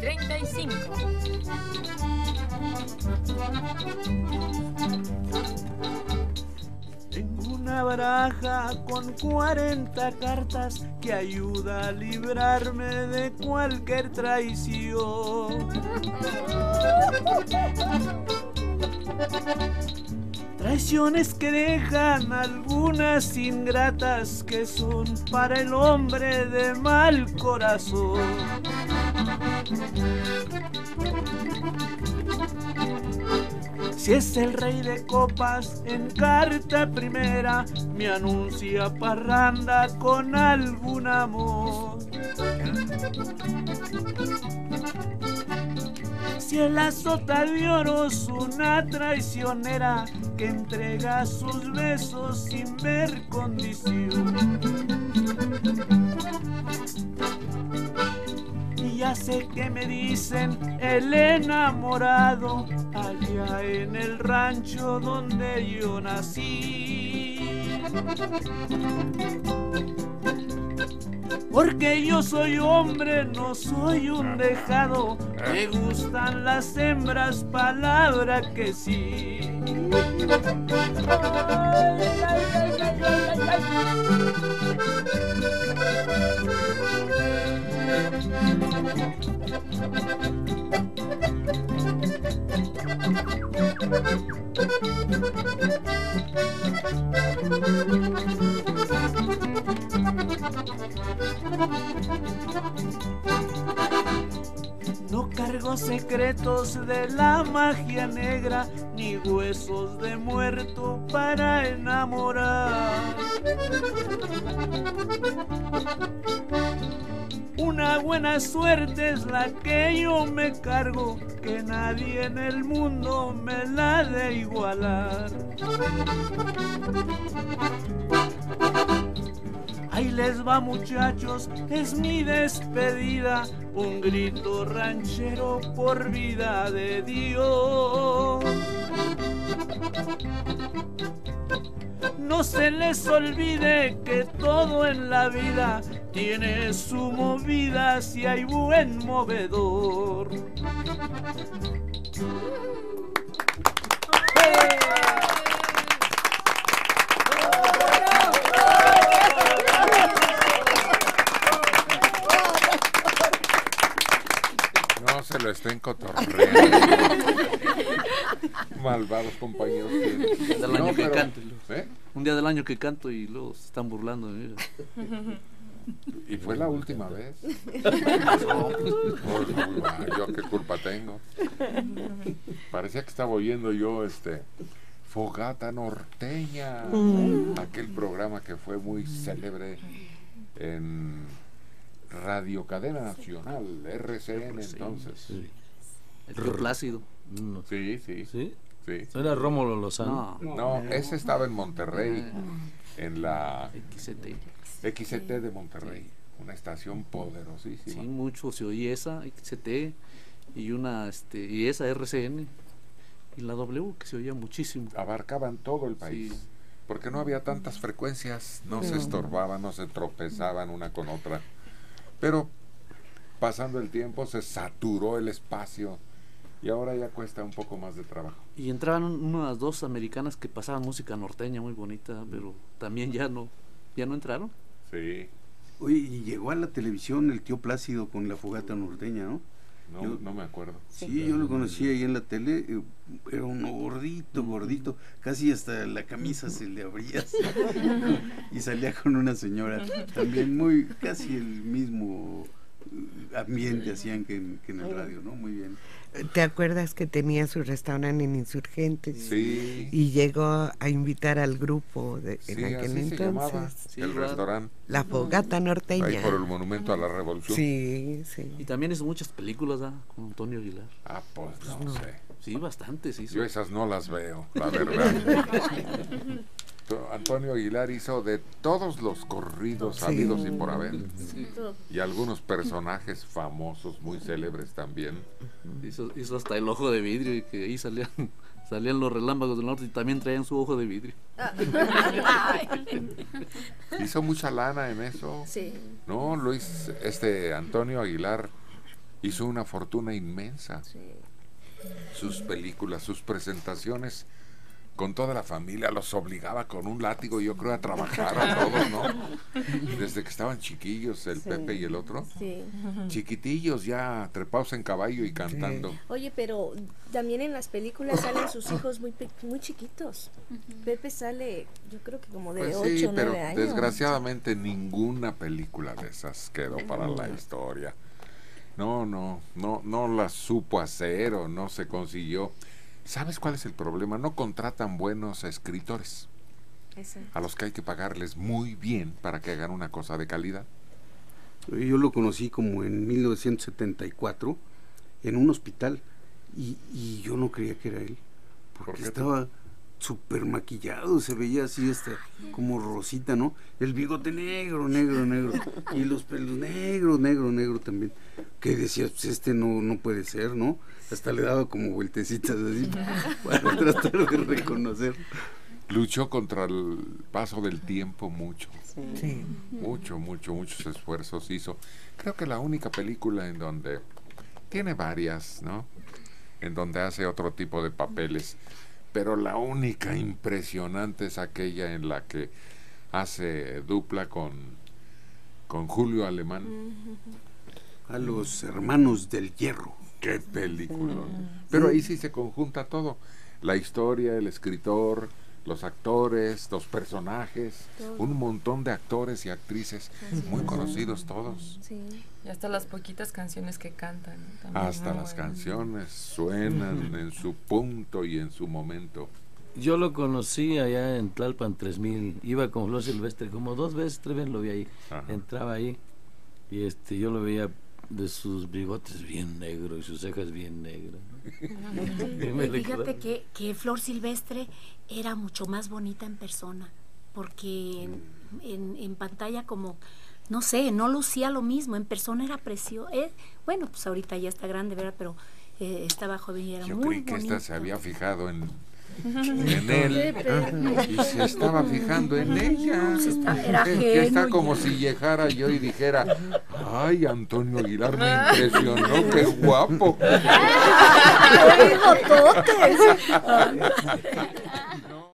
35. Tengo una baraja con 40 cartas que ayuda a librarme de cualquier traición. Traiciones que dejan algunas ingratas que son para el hombre de mal corazón. Si es el rey de copas en carta primera, me anuncia parranda con algún amor. Si el azota de oro es una traicionera que entrega sus besos sin ver condición. Sé que me dicen el enamorado allá en el rancho donde yo nací. Porque yo soy hombre, no soy un dejado. Me gustan las hembras, palabra que sí. No cargo secretos de la magia negra, ni huesos de muerto para enamorar. Buena suerte es la que yo me cargo, que nadie en el mundo me la de igualar. Ahí les va muchachos, es mi despedida, un grito ranchero por vida de Dios. No se les olvide que todo en la vida tiene su movida si hay buen movedor. No se lo estén cotorreando. Malvados compañeros. que- Del año No, que pero- canto. ¿eh? Un día del año que canto y luego se están burlando de mí. Y fue la última vez. Pues, yo qué culpa tengo. Parecía que estaba oyendo yo este Fogata Norteña, Mm. aquel programa que fue muy célebre en Radio Cadena Nacional, RCN entonces. El Río Plácido. Sí, sí. ¿Sí? Sí. ¿Era Rómulo Lozano? No, ese estaba en Monterrey, en la XT. XT de Monterrey, una estación poderosísima. Sí, mucho se oía esa XT y una este y esa RCN y la W que se oía muchísimo. Abarcaban todo el país. Sí. Porque no había tantas frecuencias, no se No. estorbaban, no se tropezaban una con otra. Pero pasando el tiempo se saturó el espacio y ahora ya cuesta un poco más de trabajo. Y entraban un- unas dos americanas que pasaban música norteña muy bonita, pero también ya no ya no entraron. Sí, Oye, y llegó a la televisión el tío Plácido con la fogata norteña, ¿no? no, Yo- no me acuerdo. Sí, yo lo conocí ahí en la tele, eh, era uno gordito, gordito, casi hasta la camisa se le abría así. y salía con una señora, también muy, casi el mismo ambiente hacían que en, que en el radio, ¿no? Muy bien. ¿Te acuerdas que tenía su restaurante en Insurgentes? Sí. Y llegó a invitar al grupo de, en Sí, aquel así se llamaba, entonces. el restaurante. La Fogata Norteña. Ahí por el Monumento a la Revolución. Sí, sí. Y también hizo muchas películas ¿ah? con Antonio Aguilar. Ah, pues no, sé. Sí, bastantes hizo. Yo esas no las veo, la verdad. To- Antonio Aguilar hizo de todos los corridos Sí. sabidos y por haber. Sí. Y algunos personajes famosos, muy célebres también. Hizo, hizo hasta el ojo de vidrio y que ahí salían salían los relámpagos del norte y también traían su ojo de vidrio. Hizo mucha lana en eso. Sí. No, Luis, este Antonio Aguilar hizo una fortuna inmensa. Sí. Sus películas, sus presentaciones con toda la familia, los obligaba con un látigo, yo creo, a trabajar a todos, ¿no? Desde que estaban chiquillos, el Sí. Pepe y el otro. Sí. Chiquitillos ya trepados en caballo y cantando. Oye, pero también en las películas salen sus hijos muy muy chiquitos. Pepe sale, yo creo que como de Pues 8 sí, o pero 9 años. desgraciadamente ninguna película de esas quedó para la historia. No, no, no, no la supo hacer o no se consiguió. ¿Sabes cuál es el problema? No contratan buenos escritores Exacto. a los que hay que pagarles muy bien para que hagan una cosa de calidad. Yo lo conocí como en 1974 en un hospital y, y yo no creía que era él, porque estaba súper maquillado, se veía así hasta como rosita, ¿no? El bigote negro, negro, negro, y los pelos negros, negro, negro también. Que decías, pues este no, no puede ser, ¿no? Hasta le daba como vueltecitas así para tratar de reconocer. Luchó contra el paso del tiempo mucho. Sí. Mucho, mucho, muchos esfuerzos hizo. Creo que la única película en donde tiene varias, ¿no? En donde hace otro tipo de papeles, pero la única impresionante es aquella en la que hace dupla con con Julio Alemán. A los hermanos del hierro. Qué película. Pero ahí sí se conjunta todo. La historia, el escritor, los actores, los personajes, Todo. un montón de actores y actrices Así muy es. conocidos todos. Sí. Y hasta las poquitas canciones que cantan. Hasta las buenas. canciones suenan en su punto y en su momento. Yo lo conocí allá en Tlalpan 3000. Iba con Flor Silvestre como dos veces, tres veces lo vi ahí. Ajá. Entraba ahí y este yo lo veía de sus bigotes bien negros y sus cejas bien negras. Fíjate que, que Flor Silvestre era mucho más bonita en persona, porque en, en- en pantalla como, no sé, no lucía lo mismo, en persona era preciosa. bueno, pues ahorita ya está grande, ¿verdad? Pero eh, estaba joven y era Yo muy creí que bonita. esta se había fijado en, en él y se estaba fijando en ella. Pues está- era Que- que está como si llegara yo y dijera, ay, Antonio Aguilar me impresionó, qué guapo. ¡Ay!